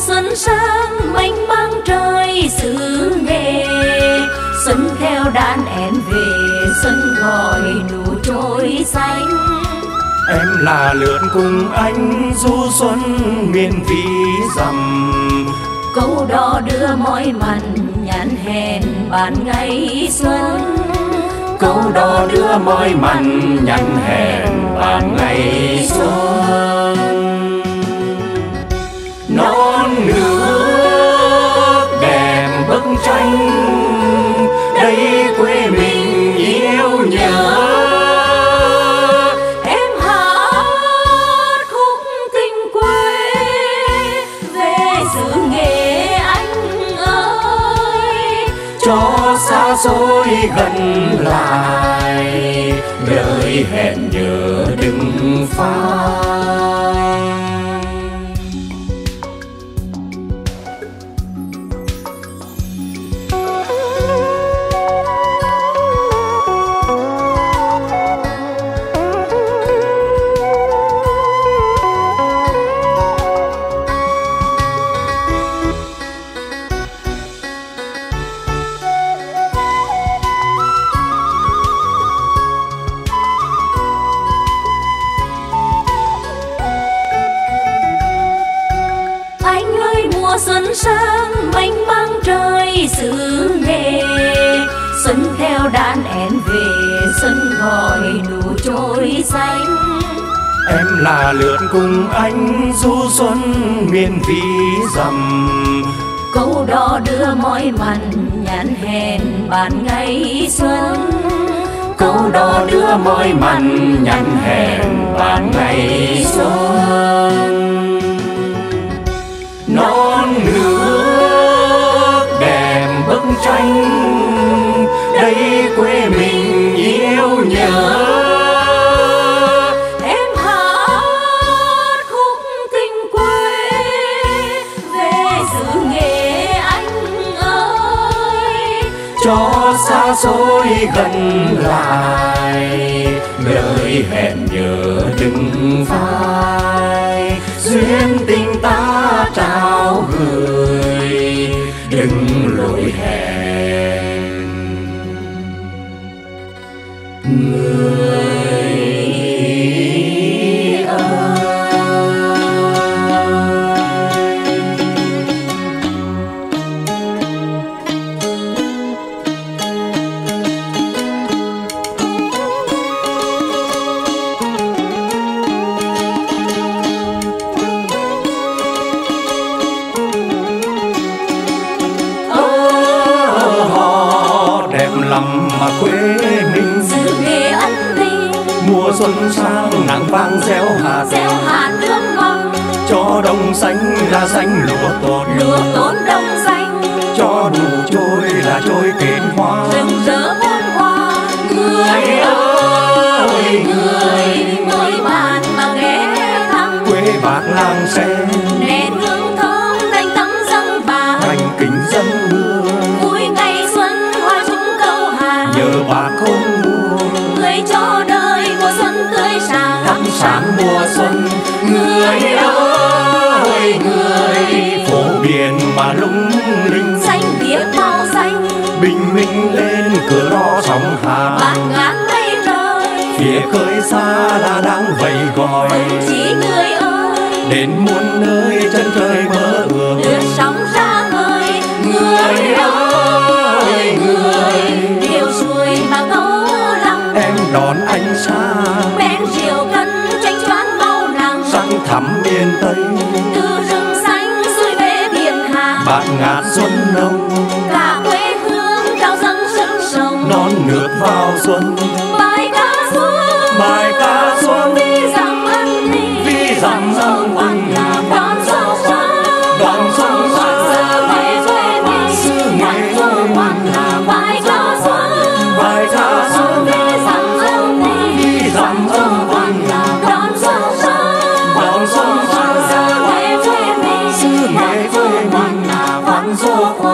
xuân sang mênh mang trời xứ nghệ xuân theo đàn em về xuân gọi nụ trôi xanh. Em là lượn cùng anh du xuân miền ví dầm câu đò đưa mỏi mặn nhàn hẹn bạn ngày xuân. Câu đò đưa mỏi mặn nhàn hẹn bạn ngày xuân cho xa xôi gần lại. Lời hẹn nhớ đừng phai. Mùa xuân sang mênh mang trời xứ nghệ xuân theo đàn em về xuân gọi nụ trôi xanh. Em là lượn cùng anh du xuân miền ví dầm. Câu đò đưa mỏi mặn nhàn hẹn bạn ngày xuân. Câu đò đưa mỏi mặn nhằn hẹn bạn ngày xuân non nước đẹp bức tranh. Đây quê mình yêu nhớ. Em hát khúc tình quê về xứ nghệ anh ơi. Cho xa xôi gần lại lời hẹn nhớ đừng phai duyên tình những lỗi hẹn. Người lắm mà quê mình. Xứ nghệ ân tình mùa xuân sang nắng vang gieo hạt gieo hạt nước mầm cho đồng xanh là xanh lúa tốt. Lúa tốt đồng xanh. Cho đủ trôi là trôi kết hoa. Rừng ơi người. Phố biển mà lung linh. Xanh biếc màu xanh bình minh lên cửa lo sóng hà bạt ngát mây trời phía khơi xa là đang vẫy gọi. Chỉ người ơi. Đến muôn nơi chân trời ngát xuân nồng. Cả quê hương trao dâng sức sống non nước vào xuân. Bài ca xuân. Bài ca xuân. Vì rằng ân tình. Vì rằng ân tình. Đón xuân sang đón xuân xưa ngày quê mình. Xưa ngày quê quan là bài xuân